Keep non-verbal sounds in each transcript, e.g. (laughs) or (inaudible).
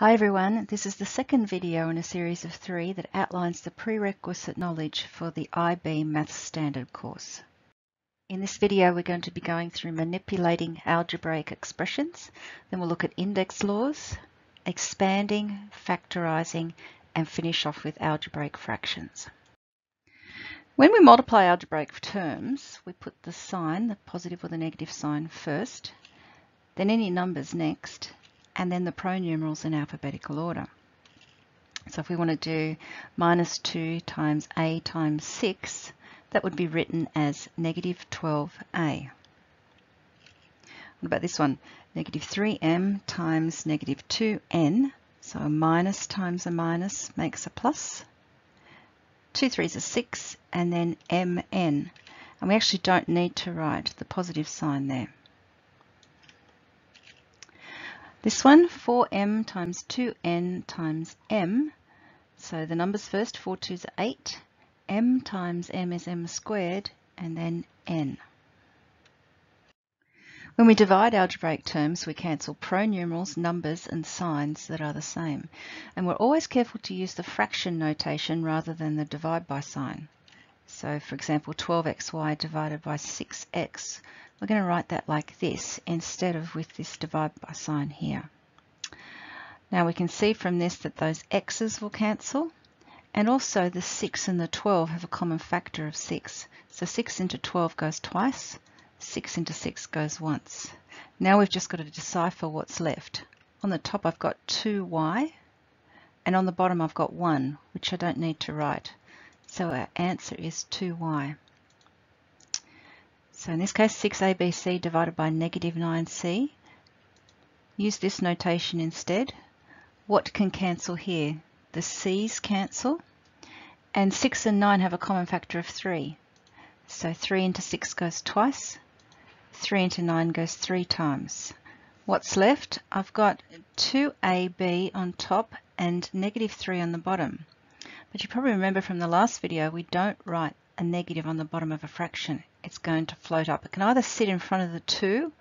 Hi everyone, this is the second video in a series of three that outlines the prerequisite knowledge for the IB Maths Standard course. In this video we're going to be going through manipulating algebraic expressions, then we'll look at index laws, expanding, factorising and finish off with algebraic fractions. When we multiply algebraic terms, we put the sign, the positive or the negative sign first, then any numbers next, and then the pronumerals in alphabetical order. So if we want to do minus 2 times a times 6, that would be written as negative 12a. What about this one? Negative 3m times negative 2n. So a minus times a minus makes a plus. 2 3s are 6, and then mn. And we actually don't need to write the positive sign there. This one, 4m times 2n times m. So the numbers first, 4 2s are 8. m times m is m squared, and then n. When we divide algebraic terms, we cancel pronumerals, numbers, and signs that are the same. And we're always careful to use the fraction notation rather than the divide by sign. So for example, 12xy divided by 6x we're going to write that like this instead of with this divide by sign here. Now we can see from this that those x's will cancel and also the 6 and the 12 have a common factor of 6. So 6 into 12 goes twice, 6 into 6 goes once. Now we've just got to decipher what's left. On the top I've got 2y and on the bottom I've got 1 which I don't need to write. So our answer is 2y. So in this case, 6abc divided by negative 9c. Use this notation instead. What can cancel here? The c's cancel. And 6 and 9 have a common factor of 3. So 3 into 6 goes twice. 3 into 9 goes 3 times. What's left? I've got 2ab on top and negative 3 on the bottom. But you probably remember from the last video, we don't write a negative on the bottom of a fraction. It's going to float up. It can either sit in front of the 2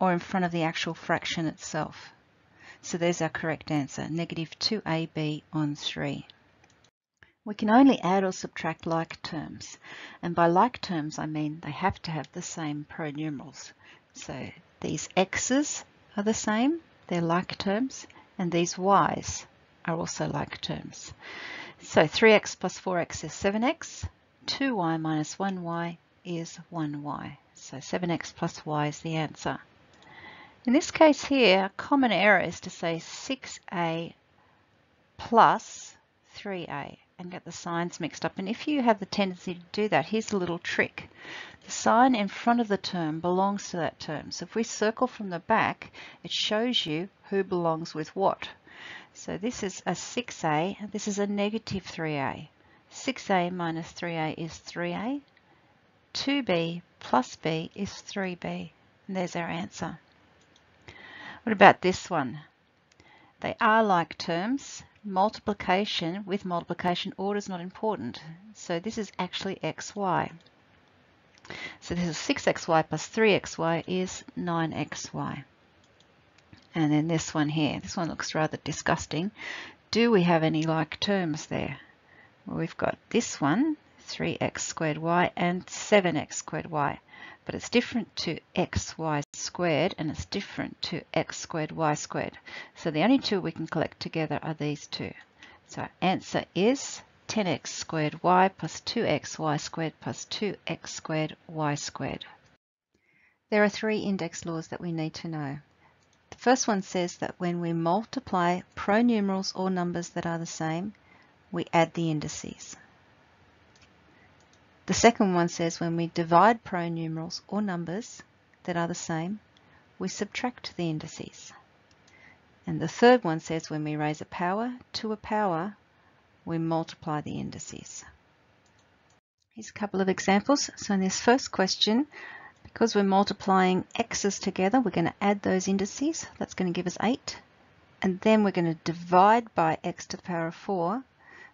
or in front of the actual fraction itself. So there's our correct answer, negative 2ab on 3. We can only add or subtract like terms. And by like terms, I mean they have to have the same pronumerals. So these x's are the same, they're like terms, and these y's are also like terms. So 3x plus 4x is 7x, 2y minus 1y is 1y. So 7x plus y is the answer. In this case here, a common error is to say 6a plus 3a and get the signs mixed up. And if you have the tendency to do that, here's a little trick. The sign in front of the term belongs to that term. So if we circle from the back, it shows you who belongs with what. So this is a 6a, this is a negative 3a. 6a minus 3a is 3a. 2b plus b is 3b. And there's our answer. What about this one? They are like terms. Multiplication with multiplication order is not important. So this is actually xy. So this is 6xy plus 3xy is 9xy. And then this one here, this one looks rather disgusting. Do we have any like terms there? Well, we've got this one, 3x squared y, and 7x squared y. But it's different to xy squared, and it's different to x squared y squared. So the only two we can collect together are these two. So our answer is 10x squared y plus 2xy squared plus 2x squared y squared. There are three index laws that we need to know. The first one says that when we multiply pronumerals or numbers that are the same, we add the indices. The second one says when we divide pronumerals or numbers that are the same, we subtract the indices. And the third one says when we raise a power to a power, we multiply the indices. Here's a couple of examples. So in this first question, because we're multiplying x's together, we're going to add those indices. That's going to give us 8. And then we're going to divide by x to the power of 4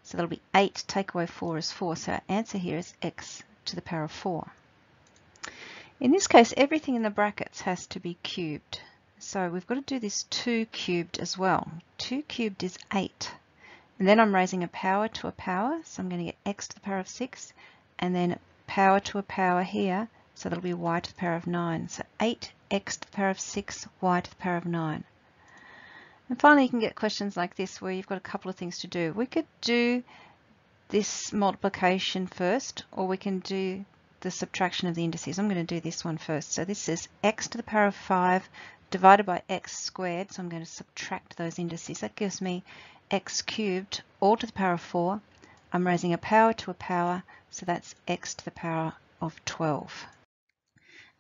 so that'll be 8 take away 4 is 4. So our answer here is x to the power of 4. In this case, everything in the brackets has to be cubed. So we've got to do this 2 cubed as well. 2 cubed is 8. And then I'm raising a power to a power, so I'm going to get x to the power of 6, and then power to a power here, so that'll be y to the power of 9. So 8x to the power of 6, y to the power of 9. And finally, you can get questions like this where you've got a couple of things to do. We could do this multiplication first, or we can do the subtraction of the indices. I'm going to do this one first. So this is x to the power of 5 divided by x squared. So I'm going to subtract those indices. That gives me x cubed all to the power of 4. I'm raising a power to a power, so that's x to the power of 12.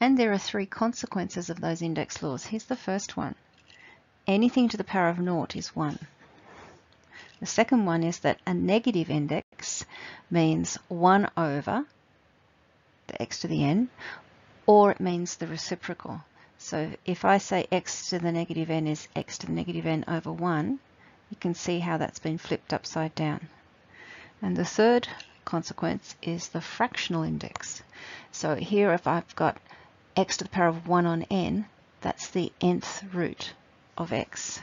And there are three consequences of those index laws. Here's the first one. Anything to the power of naught is 1. The second one is that a negative index means 1 over the x to the n, or it means the reciprocal. So if I say x to the negative n is x to the negative n over 1, you can see how that's been flipped upside down. And the third consequence is the fractional index. So here if I've got x to the power of 1 on n, that's the nth root of x.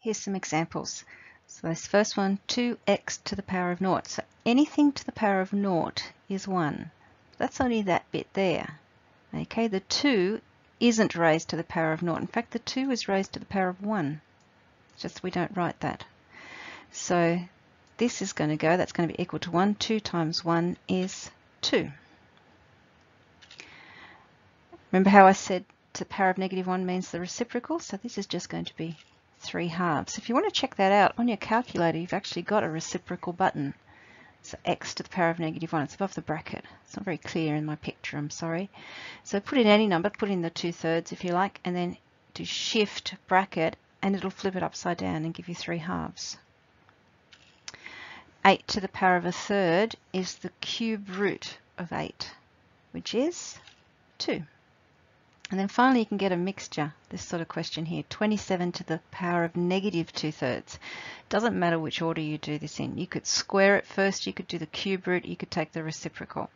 Here's some examples. So this first one, 2x to the power of naught. So anything to the power of naught is 1. That's only that bit there. Okay, the 2 isn't raised to the power of naught. In fact, the 2 is raised to the power of 1. It's just we don't write that. So this is going to go, that's going to be equal to 1. 2 times 1 is 2. Remember how I said the power of negative 1 means the reciprocal? So this is just going to be 3 halves. If you want to check that out, on your calculator you've actually got a reciprocal button. So x to the power of negative 1. It's above the bracket. It's not very clear in my picture, I'm sorry. So put in any number, put in the 2 thirds if you like, and then do shift bracket, and it'll flip it upside down and give you 3 halves. 8 to the power of a third is the cube root of 8, which is 2. And then finally you can get a mixture, this sort of question here, 27 to the power of negative 2 thirds. Doesn't matter which order you do this in. You could square it first, you could do the cube root, you could take the reciprocal.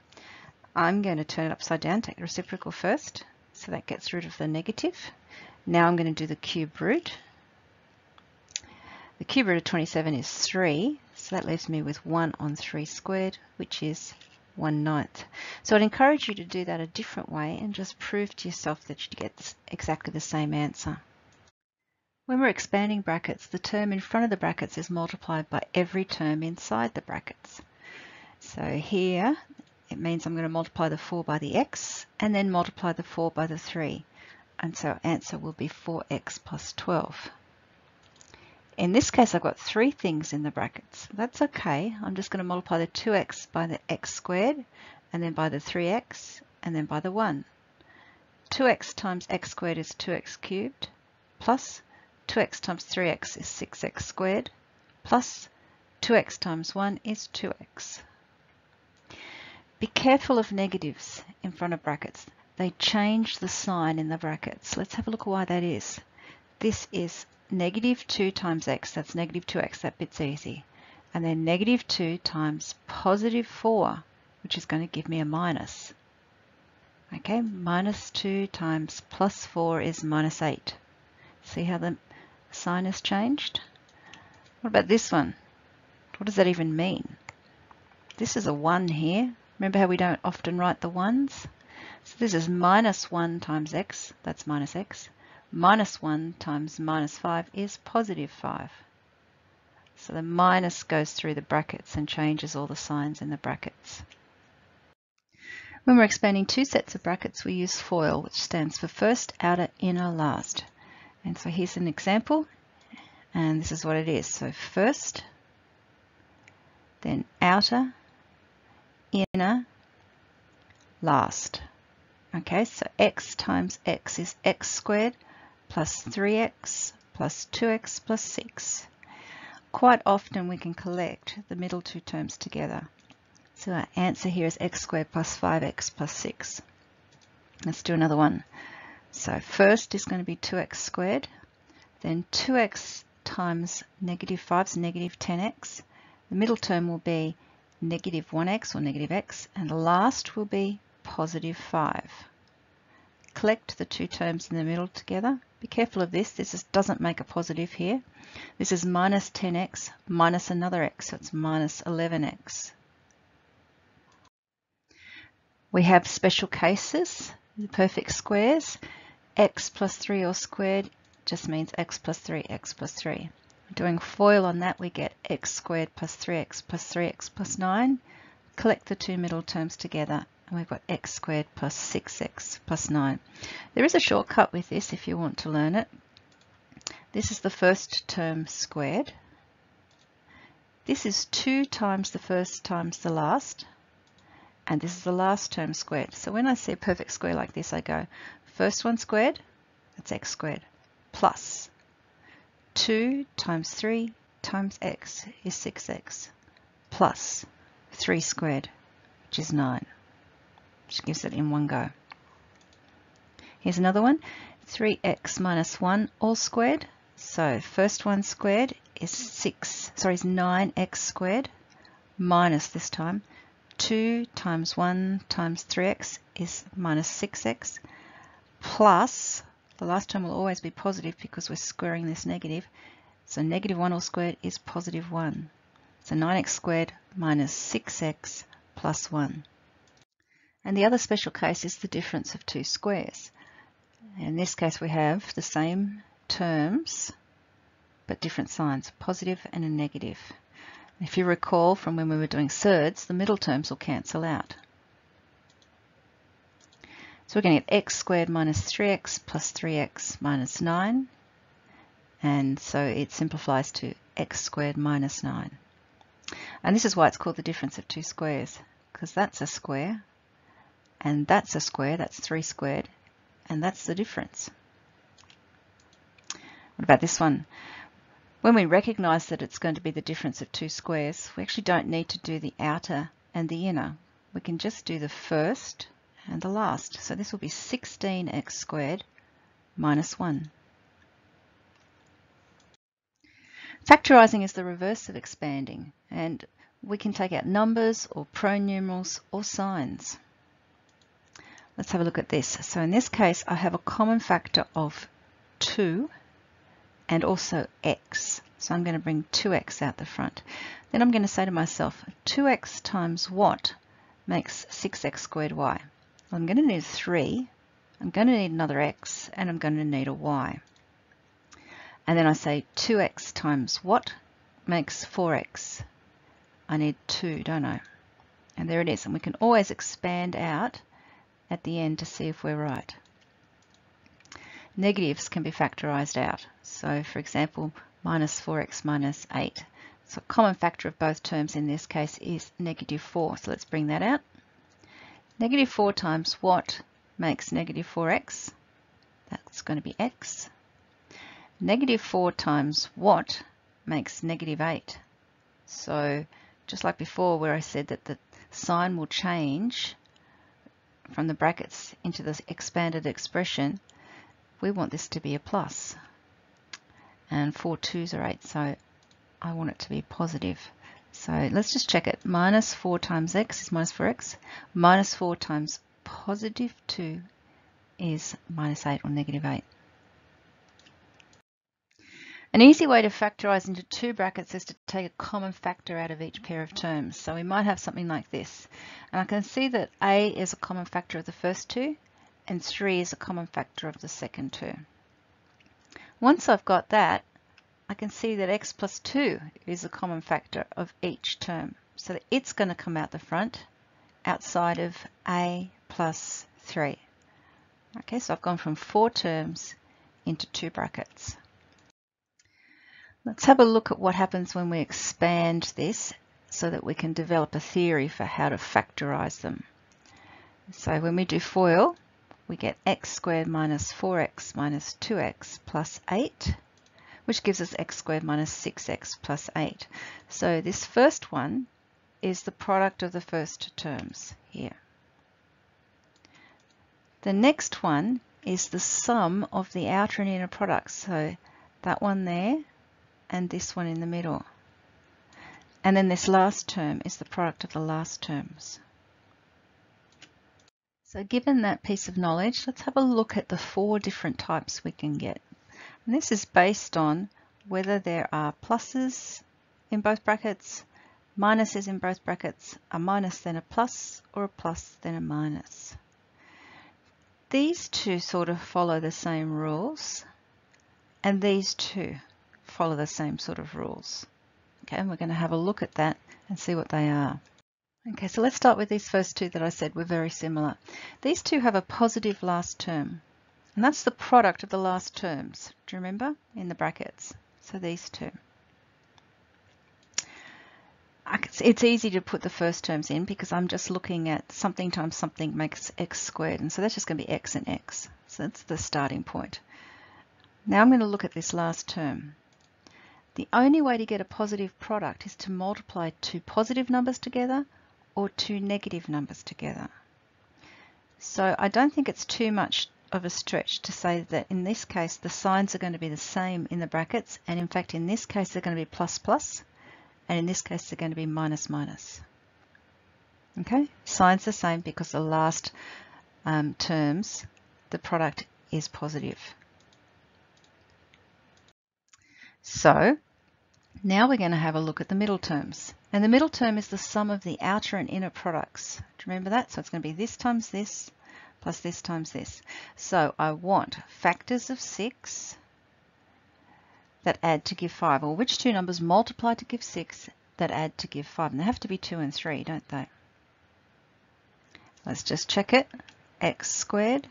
I'm going to turn it upside down, take the reciprocal first, so that gets rid of the negative. Now I'm going to do the cube root. The cube root of 27 is 3, so that leaves me with 1 on 3 squared, which is 1 ninth. So I'd encourage you to do that a different way and just prove to yourself that you get exactly the same answer. When we're expanding brackets, the term in front of the brackets is multiplied by every term inside the brackets. So here, it means I'm going to multiply the 4 by the x and then multiply the 4 by the 3. And so answer will be 4x plus 12. In this case, I've got three things in the brackets. That's okay. I'm just going to multiply the 2x by the x squared, and then by the 3x, and then by the 1. 2x times x squared is 2x cubed, plus 2x times 3x is 6x squared, plus 2x times 1 is 2x. Be careful of negatives in front of brackets. They change the sign in the brackets. Let's have a look at why that is. This is negative 2 times x, that's negative 2x, that bit's easy. And then negative 2 times positive 4, which is going to give me a minus. Okay, minus 2 times plus 4 is minus 8. See how the sign has changed? What about this one? What does that even mean? This is a 1 here. Remember how we don't often write the 1s? So this is minus 1 times x, that's minus x, minus 1 times minus 5 is positive 5. So the minus goes through the brackets and changes all the signs in the brackets. When we're expanding two sets of brackets, we use FOIL, which stands for first, outer, inner, last. And so here's an example, and this is what it is. So first, then outer, inner, last. Okay, so x times x is x squared plus 3x plus 2x plus 6. Quite often we can collect the middle two terms together. So our answer here is x squared plus 5x plus 6. Let's do another one. So first is going to be 2x squared, then 2x times negative 5 is negative 10x. The middle term will be negative 1x or negative x, and the last will be positive 5. Collect the two terms in the middle together, Be careful of this. This is, doesn't make a positive here. This is minus 10x minus another x, so it's minus 11x. We have special cases, the perfect squares. x plus 3 all squared just means x plus 3, x plus 3. Doing FOIL on that, we get x squared plus 3x plus 3x plus 9. Collect the two middle terms together, and we've got x squared plus 6x plus 9. There is a shortcut with this if you want to learn it. This is the first term squared. This is 2 times the first times the last. And this is the last term squared. So when I see a perfect square like this, I go first one squared, that's x squared, plus 2 times 3 times x is 6x, plus 3 squared, which is 9, which gives it in one go. Here's another one, 3x minus 1 all squared. So first one squared is 6, sorry, is 9x squared minus this time 2 times 1 times 3x is minus 6x plus, the last term will always be positive because we're squaring this negative, so negative 1 all squared is positive 1. So 9x squared minus 6x plus 1. And the other special case is the difference of two squares. In this case we have the same terms but different signs, positive and a negative. If you recall from when we were doing surds, the middle terms will cancel out. So we're going to get x squared minus 3x plus 3x minus 9. And so it simplifies to x squared minus 9. And this is why it's called the difference of two squares, because that's a square, and that's a square, that's 3 squared, and that's the difference. What about this one? When we recognise that it's going to be the difference of two squares, we actually don't need to do the outer and the inner. We can just do the first and the last. So this will be 16x squared minus 1. Factorising is the reverse of expanding, and we can take out numbers or pronumerals or signs. Let's have a look at this. So in this case, I have a common factor of 2 and also x. So I'm going to bring 2x out the front. Then I'm going to say to myself, 2x times what makes 6x squared y? Well, I'm going to need 3, I'm going to need another x, and I'm going to need a y. And then I say 2x times what makes 4x? I need 2, don't I? And there it is. And we can always expand out at the end to see if we're right. Negatives can be factorized out. So for example, minus 4x minus 8. So a common factor of both terms in this case is negative 4. So let's bring that out. Negative 4 times what makes negative 4x? That's going to be x. Negative 4 times what makes negative 8? So just like before where I said that the sign will change from the brackets into this expanded expression, we want this to be a plus. And four twos are 8, so I want it to be positive. So let's just check it. Minus 4 times x is minus 4x. Minus 4 times positive 2 is minus 8 or negative 8. An easy way to factorise into two brackets is to take a common factor out of each pair of terms. So we might have something like this. And I can see that a is a common factor of the first two, and 3 is a common factor of the second two. Once I've got that, I can see that x plus 2 is a common factor of each term. So it's going to come out the front outside of a plus 3. Okay, so I've gone from four terms into two brackets. Let's have a look at what happens when we expand this so that we can develop a theory for how to factorize them. So when we do FOIL, we get x squared minus 4x minus 2x plus 8, which gives us x squared minus 6x plus 8. So this first one is the product of the first terms here. The next one is the sum of the outer and inner products. So that one there and this one in the middle. And then this last term is the product of the last terms. So given that piece of knowledge, let's have a look at the four different types we can get. And this is based on whether there are pluses in both brackets, minuses in both brackets, a minus then a plus, or a plus then a minus. These two sort of follow the same rules, and these two follow the same sort of rules. Okay, and we're going to have a look at that and see what they are. Okay, so let's start with these first two that I said were very similar. These two have a positive last term, and that's the product of the last terms. Do you remember? In the brackets. So these two. It's easy to put the first terms in because I'm just looking at something times something makes x squared. And so that's just going to be x and x. So that's the starting point. Now I'm going to look at this last term. The only way to get a positive product is to multiply two positive numbers together or two negative numbers together. So I don't think it's too much of a stretch to say that in this case the signs are going to be the same in the brackets and in fact in this case they're going to be plus plus and in this case they're going to be minus minus. Okay, signs the same because the last um, terms the product is positive. So now we're going to have a look at the middle terms. And the middle term is the sum of the outer and inner products. Do you remember that? So it's going to be this times this plus this times this. So I want factors of 6 that add to give 5, or which two numbers multiply to give 6 that add to give 5. And they have to be 2 and 3, don't they? Let's just check it. x squared,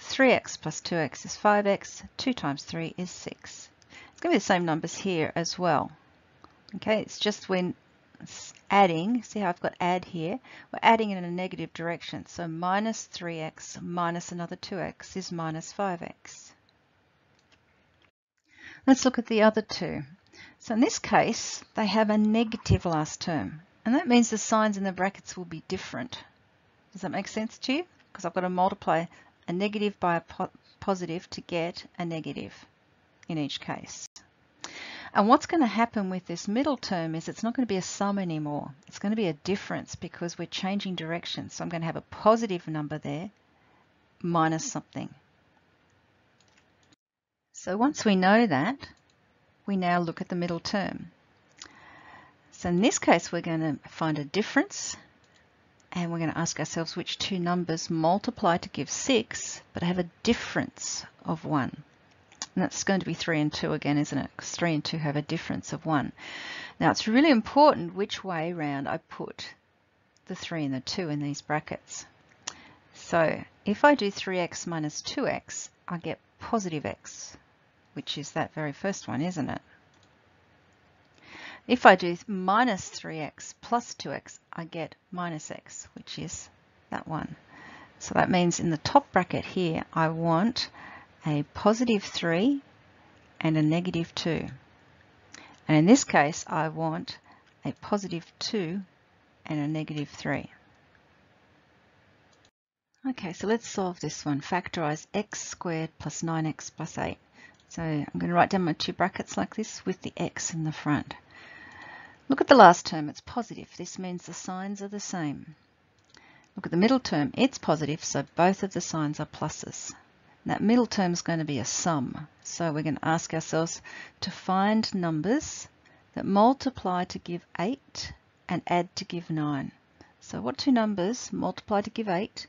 3x plus 2x is 5x, 2 times 3 is 6. Going to be the same numbers here as well. Okay, it's just when adding, see how I've got add here, we're adding in a negative direction. So minus 3x minus another 2x is minus 5x. Let's look at the other two. So in this case, they have a negative last term. And that means the signs in the brackets will be different. Does that make sense to you? Because I've got to multiply a negative by a po positive to get a negative in each case. And what's going to happen with this middle term is it's not going to be a sum anymore. It's going to be a difference because we're changing direction. So I'm going to have a positive number there minus something. So once we know that, we now look at the middle term. So in this case, we're going to find a difference and we're going to ask ourselves which two numbers multiply to give 6 but have a difference of 1. And that's going to be 3 and 2 again, isn't it? Because 3 and 2 have a difference of 1. Now, it's really important which way round I put the 3 and the 2 in these brackets. So if I do 3x minus 2x, I get positive x, which is that very first one, isn't it? If I do minus 3x plus 2x, I get minus x, which is that one. So that means in the top bracket here, I want a positive 3 and a negative 2. And in this case, I want a positive 2 and a negative 3. Okay, so let's solve this one. Factorize x squared plus 9x plus 8. So I'm going to write down my two brackets like this with the x in the front. Look at the last term, it's positive. This means the signs are the same. Look at the middle term, it's positive, so both of the signs are pluses. That middle term is going to be a sum. So we're going to ask ourselves to find numbers that multiply to give 8 and add to give 9. So what two numbers multiply to give 8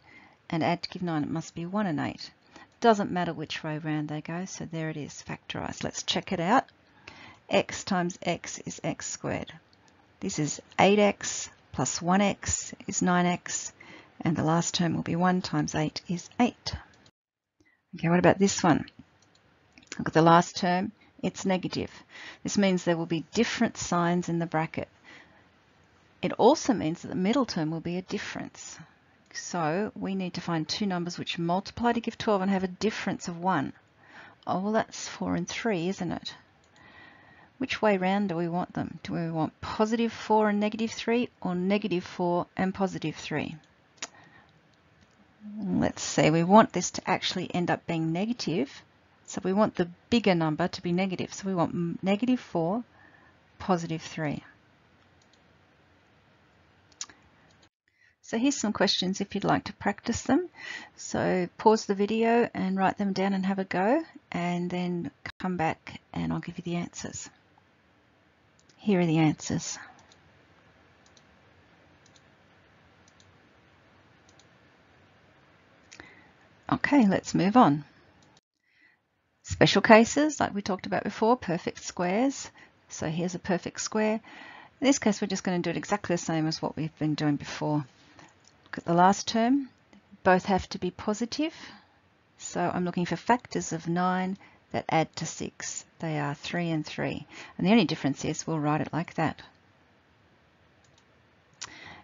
and add to give 9? It must be 1 and 8. Doesn't matter which way round they go, so there it is, factorised. Let's check it out. x times x is x squared. This is 8x plus 1x is 9x, and the last term will be 1 times 8 is 8. Okay, what about this one? Look at the last term, it's negative. This means there will be different signs in the bracket. It also means that the middle term will be a difference. So we need to find two numbers which multiply to give 12 and have a difference of 1. Oh, well, that's 4 and 3, isn't it? Which way round do we want them? Do we want positive 4 and negative 3 or negative 4 and positive 3? Let's say we want this to actually end up being negative. So we want the bigger number to be negative. So we want negative 4, positive 3. So here's some questions if you'd like to practice them. So pause the video and write them down and have a go and then come back and I'll give you the answers. Here are the answers. Okay, let's move on. Special cases, like we talked about before, perfect squares. So here's a perfect square. In this case, we're just going to do it exactly the same as what we've been doing before. Look at the last term. Both have to be positive. So I'm looking for factors of 9 that add to 6. They are 3 and 3. And the only difference is we'll write it like that.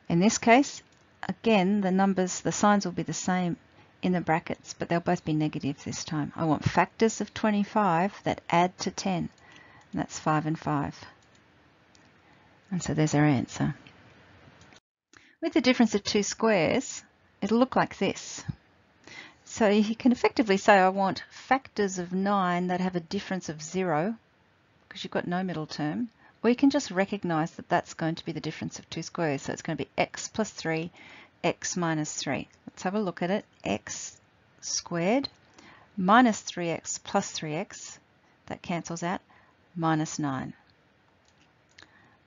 In this case, again, the numbers, the signs will be the same in the brackets, but they'll both be negative this time. I want factors of 25 that add to 10, and that's 5 and 5. And so there's our answer. With the difference of two squares, it'll look like this. So you can effectively say I want factors of 9 that have a difference of 0, because you've got no middle term, or you can just recognise that that's going to be the difference of two squares. So it's going to be x plus 3 x minus 3. Let's have a look at it. x squared minus 3x plus 3x, that cancels out, minus 9.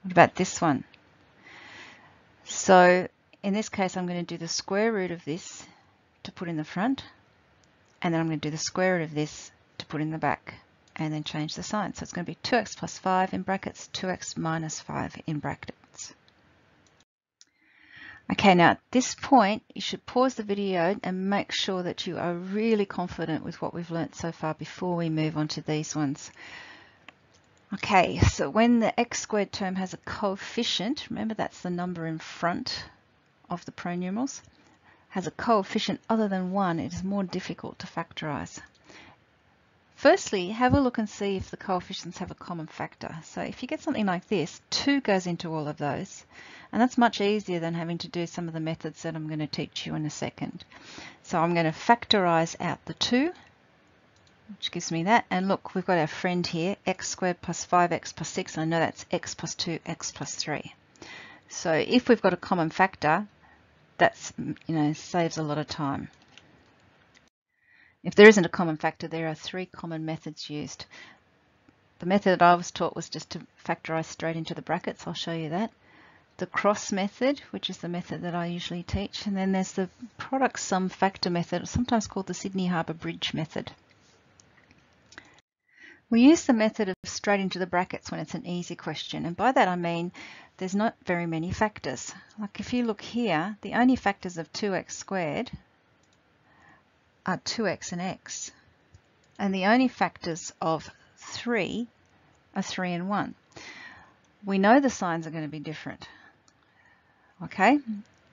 What about this one? So in this case, I'm going to do the square root of this to put in the front, and then I'm going to do the square root of this to put in the back, and then change the sign. So it's going to be 2x plus 5 in brackets, 2x minus 5 in brackets. Okay, now at this point, you should pause the video and make sure that you are really confident with what we've learnt so far before we move on to these ones. Okay, so when the x squared term has a coefficient, remember that's the number in front of the pronumerals, has a coefficient other than 1, it is more difficult to factorise. Firstly, have a look and see if the coefficients have a common factor. So if you get something like this, 2 goes into all of those. And that's much easier than having to do some of the methods that I'm going to teach you in a second. So I'm going to factorise out the 2, which gives me that. And look, we've got our friend here, x squared plus 5x plus 6. I know that's x plus 2, x plus 3. So if we've got a common factor, that's, you know, saves a lot of time. If there isn't a common factor, there are three common methods used. The method I was taught was just to factorize straight into the brackets. I'll show you that. The cross method, which is the method that I usually teach. And then there's the product sum factor method, sometimes called the Sydney Harbour Bridge method. We use the method of straight into the brackets when it's an easy question. And by that I mean there's not very many factors. Like if you look here, the only factors of 2x squared are 2x and x. And the only factors of 3 are 3 and 1. We know the signs are going to be different. Okay,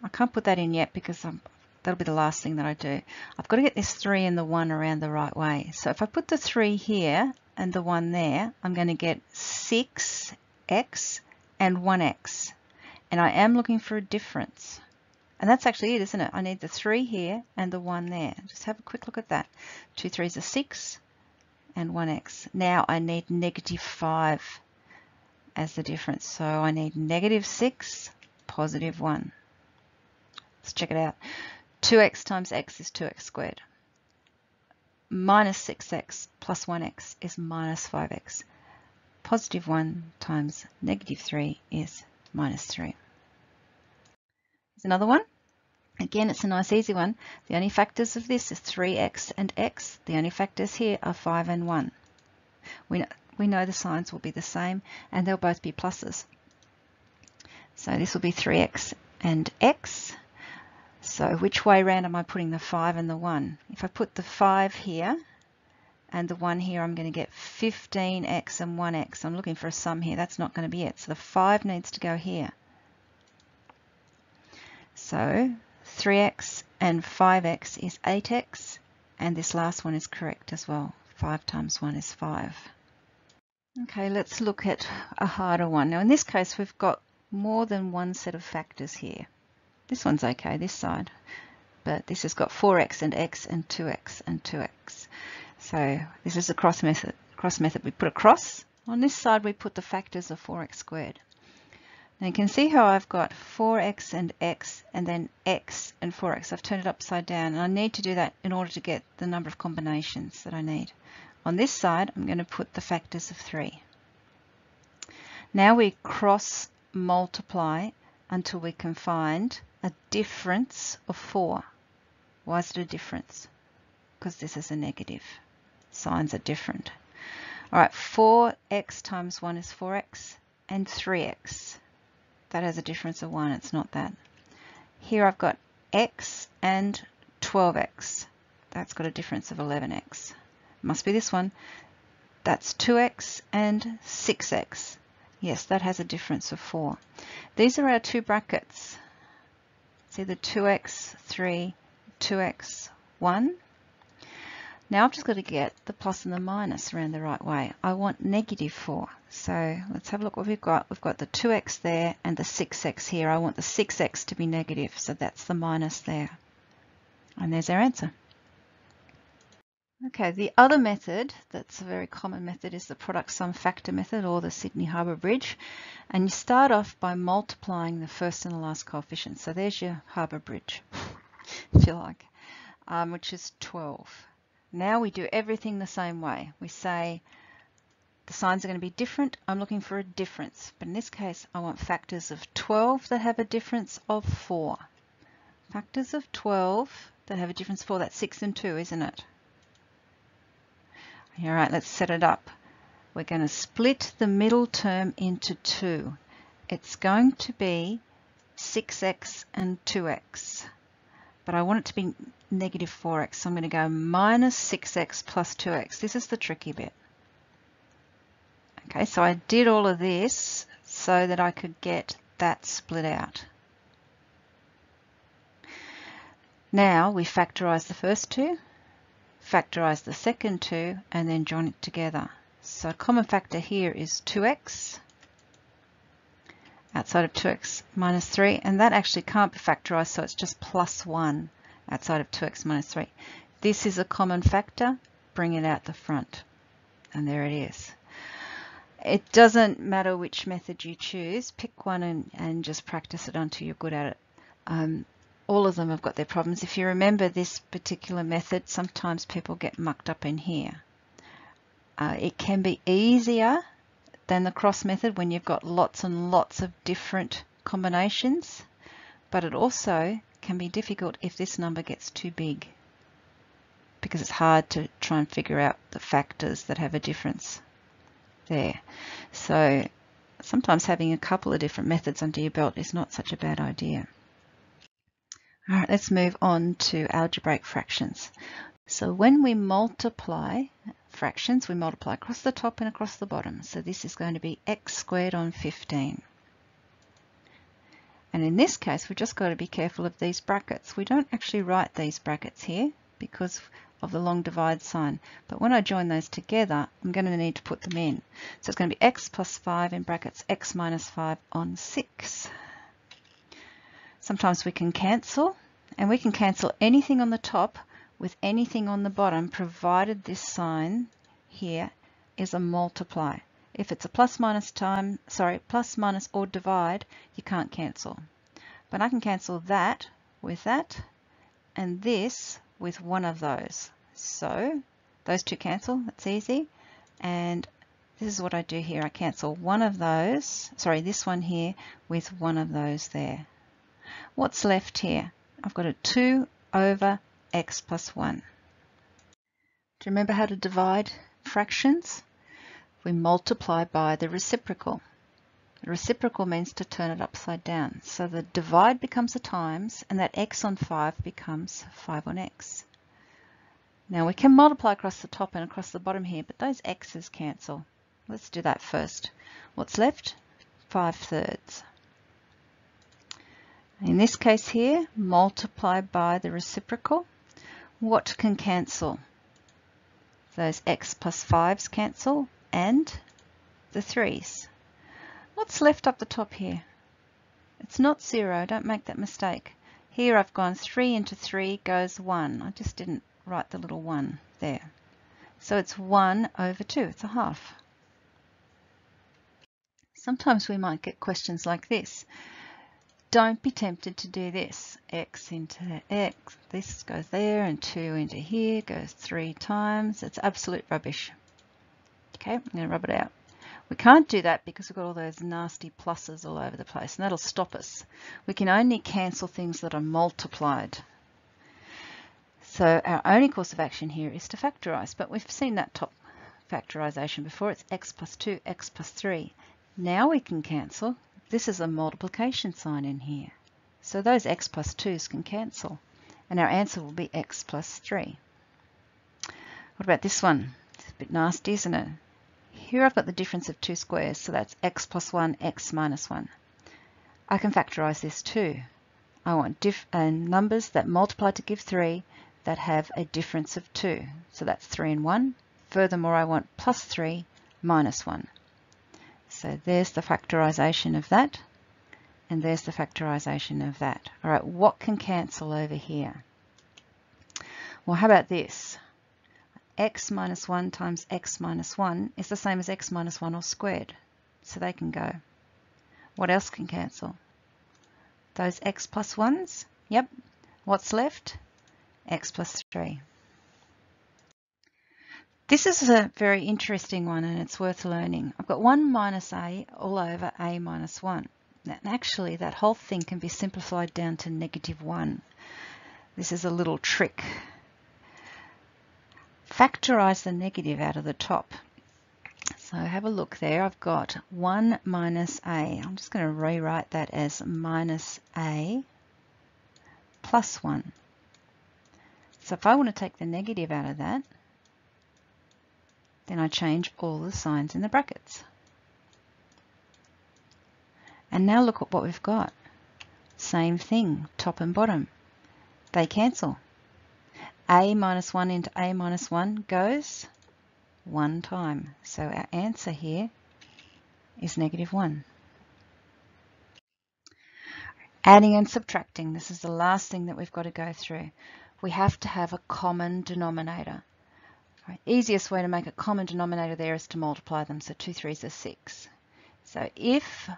I can't put that in yet because I'm, that'll be the last thing that I do. I've got to get this 3 and the 1 around the right way. So if I put the 3 here and the 1 there, I'm going to get 6x and 1x. And I am looking for a difference. And that's actually it, isn't it? I need the 3 here and the 1 there. Just have a quick look at that. 2 3s are 6 and 1x. Now I need negative 5 as the difference. So I need negative 6, positive 1. Let's check it out. 2x times x is 2x squared. Minus 6x plus 1x is minus 5x. Positive 1 times negative 3 is minus 3. Here's another one. Again, it's a nice easy one. The only factors of this is 3x and x. The only factors here are 5 and 1. We know, we know the signs will be the same and they'll both be pluses. So this will be 3x and x. So which way round am I putting the 5 and the 1? If I put the 5 here and the 1 here, I'm going to get 15x and 1x. I'm looking for a sum here. That's not going to be it. So the 5 needs to go here. So 3x and 5x is 8x, and this last one is correct as well. 5 times 1 is 5. Okay, let's look at a harder one. Now in this case we've got more than one set of factors here. This one's okay, this side, but this has got 4x and x and 2x and 2x. So this is a cross method. Cross method, we put a cross. On this side we put the factors of 4x squared. And you can see how I've got 4x and x and then x and 4x. I've turned it upside down and I need to do that in order to get the number of combinations that I need. On this side, I'm going to put the factors of 3. Now we cross multiply until we can find a difference of 4. Why is it a difference? Because this is a negative. Signs are different. All right, 4x times 1 is 4x and 3x. That has a difference of 1. It's not that. Here I've got x and 12x. That's got a difference of 11x. Must be this one. That's 2x and 6x. Yes, that has a difference of 4. These are our two brackets. See the 2x, 3, 2x, 1. Now I've just got to get the plus and the minus around the right way. I want negative 4. So let's have a look what we've got. We've got the 2x there and the 6x here. I want the 6x to be negative, so that's the minus there. And there's our answer. Okay, the other method that's a very common method is the product sum factor method or the Sydney Harbour Bridge. And you start off by multiplying the first and the last coefficients. So there's your Harbour Bridge, (laughs) if you like, um, which is 12. Now we do everything the same way. We say the signs are going to be different. I'm looking for a difference. But in this case, I want factors of 12 that have a difference of 4. Factors of 12 that have a difference of 4. That's 6 and 2, isn't it? All right, let's set it up. We're going to split the middle term into 2. It's going to be 6x and 2x but I want it to be negative 4x. So I'm going to go minus 6x plus 2x. This is the tricky bit. Okay, so I did all of this so that I could get that split out. Now we factorize the first two, factorize the second two, and then join it together. So common factor here is 2x outside of 2x minus 3, and that actually can't be factorized, so it's just plus 1 outside of 2x minus 3. This is a common factor, bring it out the front, and there it is. It doesn't matter which method you choose, pick one and, and just practice it until you're good at it. Um, all of them have got their problems. If you remember this particular method, sometimes people get mucked up in here. Uh, it can be easier than the cross method when you've got lots and lots of different combinations, but it also can be difficult if this number gets too big because it's hard to try and figure out the factors that have a difference there. So sometimes having a couple of different methods under your belt is not such a bad idea. All right, let's move on to algebraic fractions. So when we multiply fractions, we multiply across the top and across the bottom. So this is going to be x squared on 15. And in this case, we've just got to be careful of these brackets. We don't actually write these brackets here because of the long divide sign. But when I join those together, I'm going to need to put them in. So it's going to be x plus 5 in brackets x minus 5 on 6. Sometimes we can cancel, and we can cancel anything on the top with anything on the bottom provided this sign here is a multiply. If it's a plus minus time, sorry, plus minus or divide, you can't cancel. But I can cancel that with that and this with one of those. So those two cancel, that's easy. And this is what I do here. I cancel one of those, sorry, this one here with one of those there. What's left here? I've got a 2 over x plus 1. Do you remember how to divide fractions? We multiply by the reciprocal. The reciprocal means to turn it upside down. So the divide becomes a times, and that x on 5 becomes 5 on x. Now we can multiply across the top and across the bottom here, but those x's cancel. Let's do that first. What's left? 5 thirds. In this case here, multiply by the reciprocal. What can cancel? Those x plus 5s cancel and the 3s. What's left up the top here? It's not 0, don't make that mistake. Here I've gone 3 into 3 goes 1. I just didn't write the little 1 there. So it's 1 over 2, it's a half. Sometimes we might get questions like this. Don't be tempted to do this. x into x, this goes there, and 2 into here, goes 3 times. It's absolute rubbish. Okay, I'm going to rub it out. We can't do that because we've got all those nasty pluses all over the place, and that'll stop us. We can only cancel things that are multiplied. So our only course of action here is to factorise, but we've seen that top factorisation before. It's x plus 2, x plus 3. Now we can cancel. This is a multiplication sign in here. So those x plus 2's can cancel. And our answer will be x plus 3. What about this one? It's a bit nasty, isn't it? Here I've got the difference of two squares, so that's x plus 1, x minus 1. I can factorise this too. I want uh, numbers that multiply to give 3 that have a difference of 2. So that's 3 and 1. Furthermore, I want plus 3 minus 1. So there's the factorisation of that, and there's the factorisation of that. All right, what can cancel over here? Well, how about this? X minus 1 times x minus 1 is the same as x minus 1 all squared. So they can go. What else can cancel? Those x plus 1s? Yep. What's left? x plus 3. This is a very interesting one and it's worth learning. I've got 1 minus a all over a minus 1. And actually that whole thing can be simplified down to negative 1. This is a little trick. Factorise the negative out of the top. So have a look there. I've got 1 minus a. I'm just going to rewrite that as minus a plus 1. So if I want to take the negative out of that, then I change all the signs in the brackets. And now look at what we've got. Same thing, top and bottom. They cancel. A minus 1 into a minus 1 goes one time. So our answer here is negative 1. Adding and subtracting, this is the last thing that we've got to go through. We have to have a common denominator. Right, easiest way to make a common denominator there is to multiply them. So 2 threes are 6. So if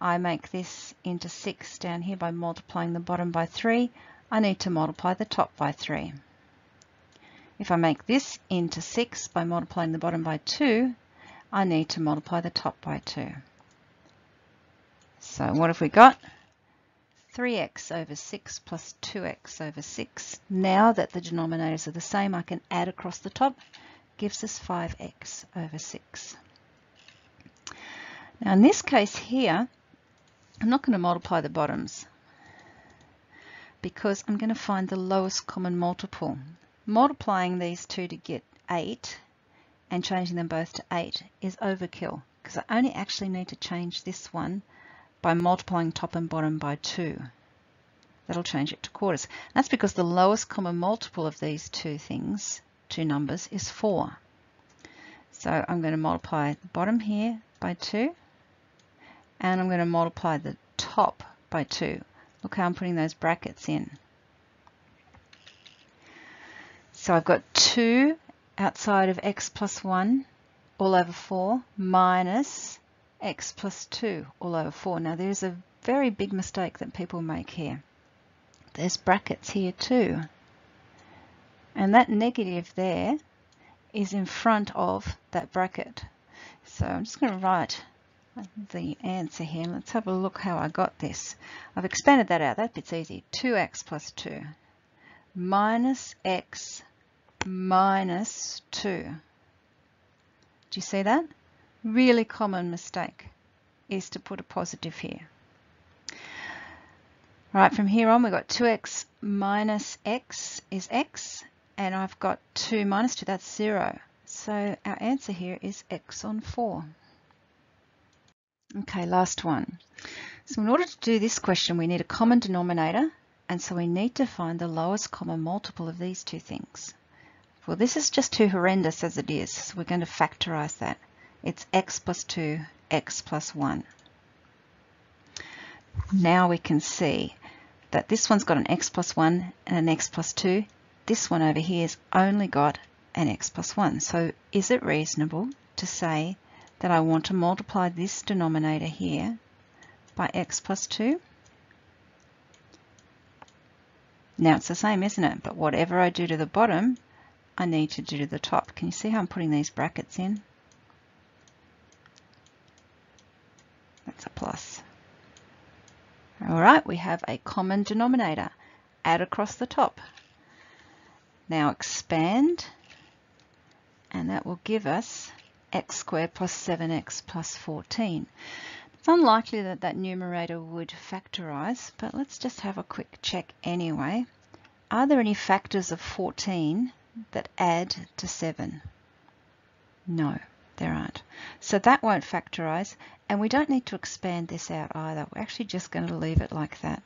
I make this into 6 down here by multiplying the bottom by 3, I need to multiply the top by 3. If I make this into 6 by multiplying the bottom by 2, I need to multiply the top by 2. So what have we got? 3x over 6 plus 2x over 6. Now that the denominators are the same, I can add across the top. Gives us 5x over 6. Now in this case here, I'm not going to multiply the bottoms because I'm going to find the lowest common multiple. Multiplying these two to get 8 and changing them both to 8 is overkill because I only actually need to change this one by multiplying top and bottom by 2. That'll change it to quarters. That's because the lowest common multiple of these two things, two numbers, is 4. So I'm going to multiply the bottom here by 2, and I'm going to multiply the top by 2. Look how I'm putting those brackets in. So I've got 2 outside of x plus 1 all over 4 minus x plus 2 all over 4. Now there's a very big mistake that people make here. There's brackets here too. And that negative there is in front of that bracket. So I'm just going to write the answer here. Let's have a look how I got this. I've expanded that out. That bit's easy. 2x plus 2 minus x minus 2. Do you see that? really common mistake is to put a positive here. Right, from here on we've got 2x minus x is x, and I've got 2 minus 2, that's 0. So our answer here is x on 4. Okay, last one. So in order to do this question, we need a common denominator, and so we need to find the lowest common multiple of these two things. Well, this is just too horrendous as it is, so we're going to factorize that it's x plus 2, x plus 1. Now we can see that this one's got an x plus 1 and an x plus 2. This one over here has only got an x plus 1. So is it reasonable to say that I want to multiply this denominator here by x plus 2. Now it's the same, isn't it? But whatever I do to the bottom, I need to do to the top. Can you see how I'm putting these brackets in? That's a plus. All right, we have a common denominator. Add across the top. Now expand, and that will give us x squared plus 7x plus 14. It's unlikely that that numerator would factorize, but let's just have a quick check anyway. Are there any factors of 14 that add to 7? No, there aren't. So that won't factorize, and we don't need to expand this out either. We're actually just going to leave it like that.